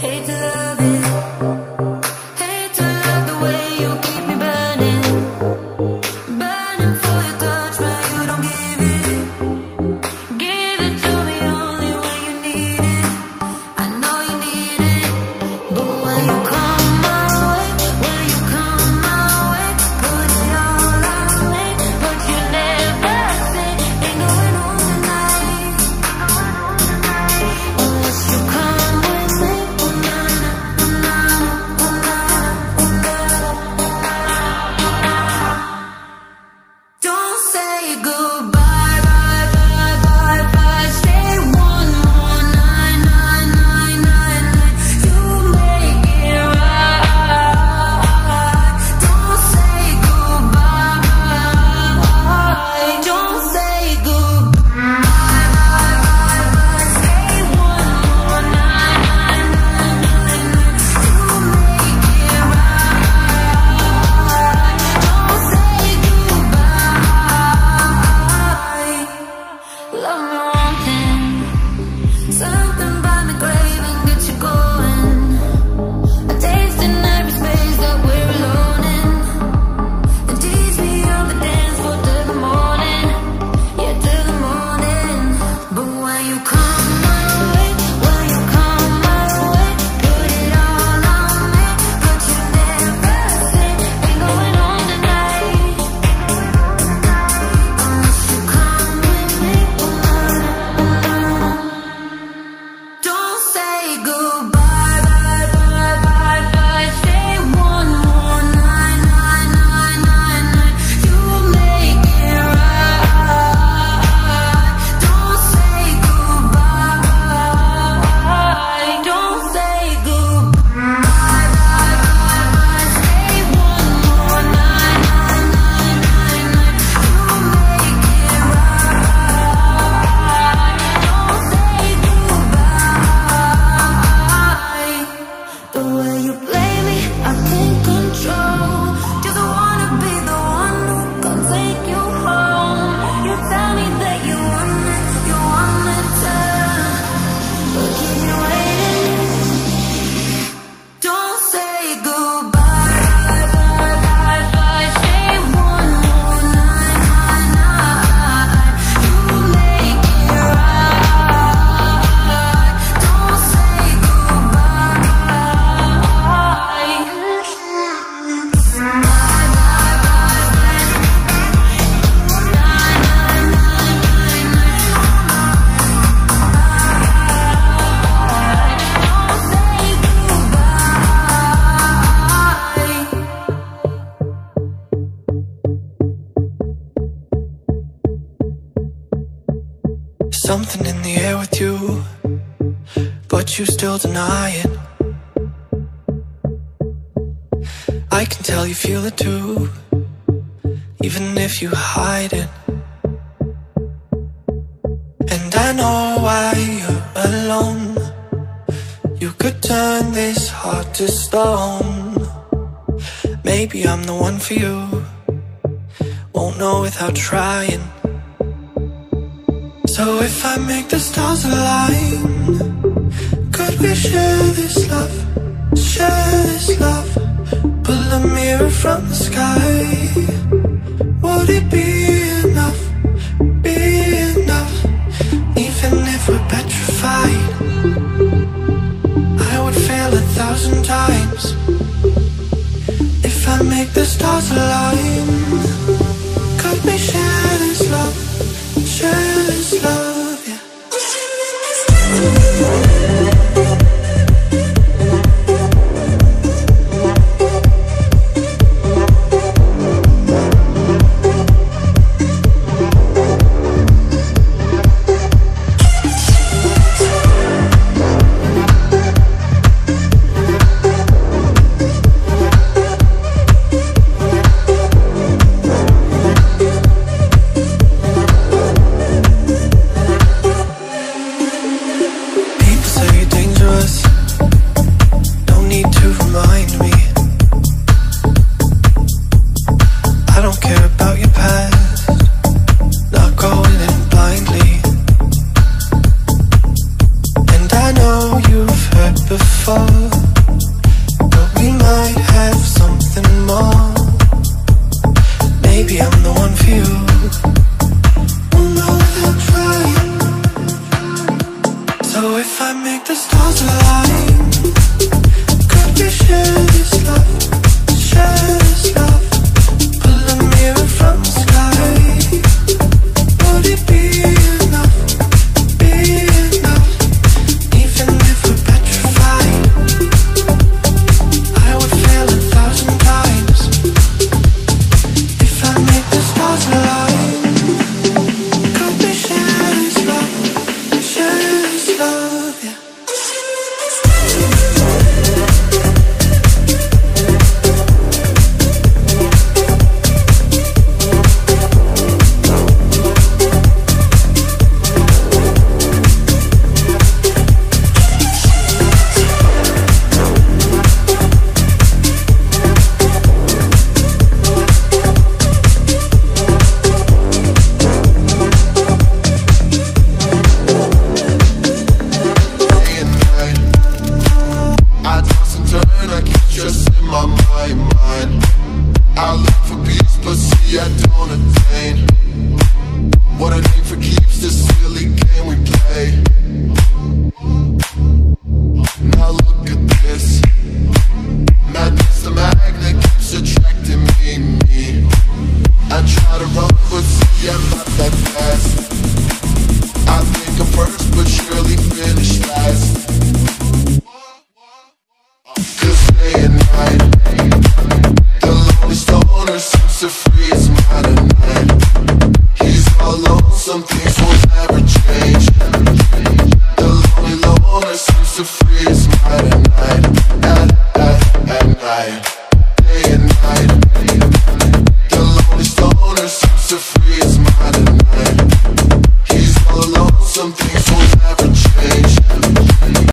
Hey, to. Something in the air with you But you still deny it. I can tell you feel it too Even if you hide it. And I know why you're alone. You could turn this heart to stone. Maybe I'm the one for you. Won't know without trying. So if I make the stars align Could we share this love, share this love. Pull a mirror from the sky. Would it be enough, be enough. Even if we're petrified I would fail a thousand times. If I make the stars align before, but we might have something more. Maybe I'm the one for you. We'll know without trying. So if I make the stars align, could we share this love? Share this love? Pull a mirror from. I don't attain What a name for keeps this silly game we play.